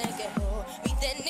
keho vasten keho. Miten